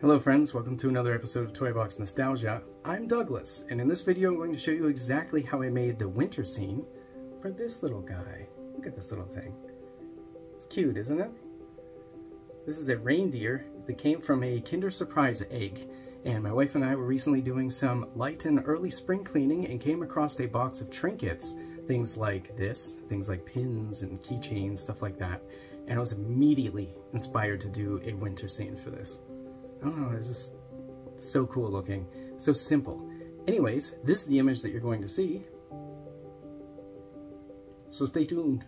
Hello friends, welcome to another episode of Toy Box Nostalgia. I'm Douglas, and in this video I'm going to show you exactly how I made the winter scene for this little guy. Look at this little thing. It's cute, isn't it? This is a reindeer that came from a Kinder Surprise egg, and my wife and I were recently doing some light and early spring cleaning and came across a box of trinkets, things like this, things like pins and keychains, stuff like that, and I was immediately inspired to do a winter scene for this. I don't know, it's just so cool looking, so simple. Anyways, this is the image that you're going to see. So stay tuned.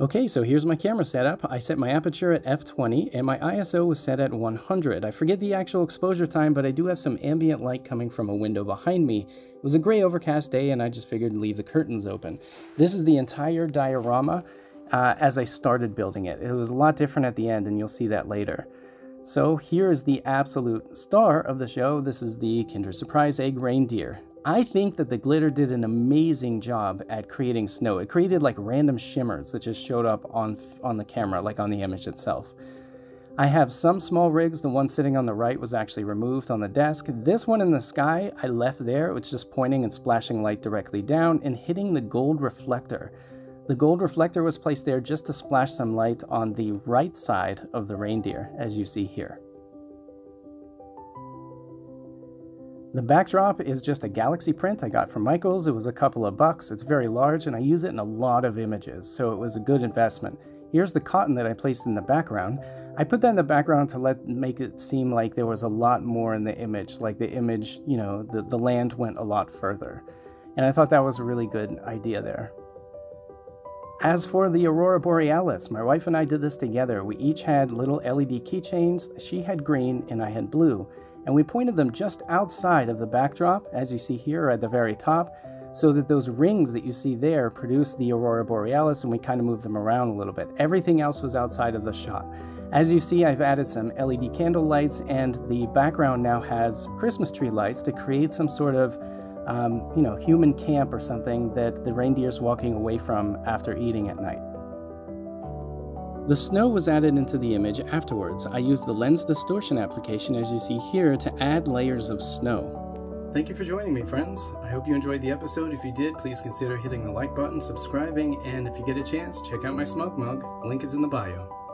Okay, so here's my camera setup. I set my aperture at f20 and my ISO was set at 100. I forget the actual exposure time, but I do have some ambient light coming from a window behind me. It was a gray overcast day and I just figured to leave the curtains open. This is the entire diorama uh, as I started building it. It was a lot different at the end and you'll see that later. So here is the absolute star of the show. This is the Kinder Surprise Egg Reindeer. I think that the glitter did an amazing job at creating snow. It created like random shimmers that just showed up on, on the camera, like on the image itself. I have some small rigs. The one sitting on the right was actually removed on the desk. This one in the sky, I left there. It was just pointing and splashing light directly down and hitting the gold reflector. The gold reflector was placed there just to splash some light on the right side of the reindeer, as you see here. The backdrop is just a galaxy print I got from Michaels. It was a couple of bucks. It's very large and I use it in a lot of images, so it was a good investment. Here's the cotton that I placed in the background. I put that in the background to let make it seem like there was a lot more in the image, like the image, you know, the, the land went a lot further. And I thought that was a really good idea there. As for the Aurora Borealis, my wife and I did this together. We each had little LED keychains. She had green and I had blue and we pointed them just outside of the backdrop, as you see here at the very top, so that those rings that you see there produce the aurora borealis and we kind of move them around a little bit. Everything else was outside of the shot. As you see, I've added some LED candle lights and the background now has Christmas tree lights to create some sort of um, you know, human camp or something that the reindeer's walking away from after eating at night. The snow was added into the image afterwards. I used the lens distortion application as you see here to add layers of snow. Thank you for joining me friends. I hope you enjoyed the episode. If you did, please consider hitting the like button, subscribing, and if you get a chance, check out my SmugMug. Link is in the bio.